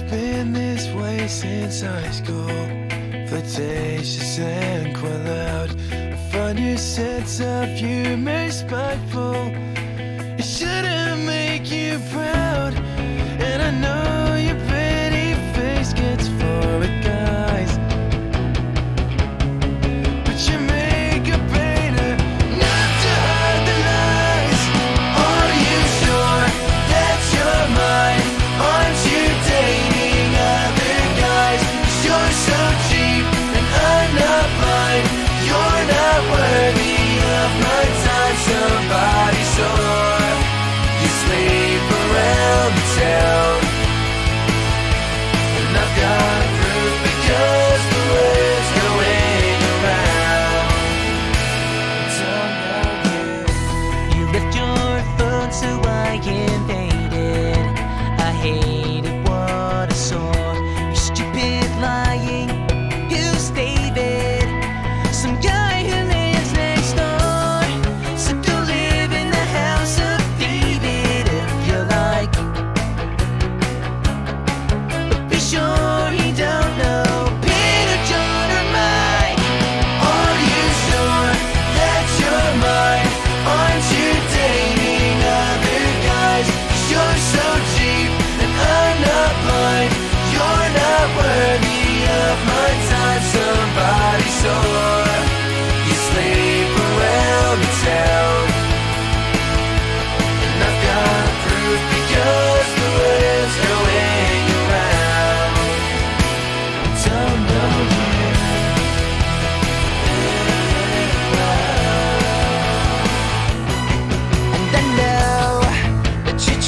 has been this way since high school. Flirtatious and quite loud. Find your sense of humor spiteful.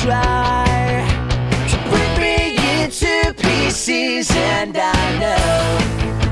try to break me into pieces, and I know.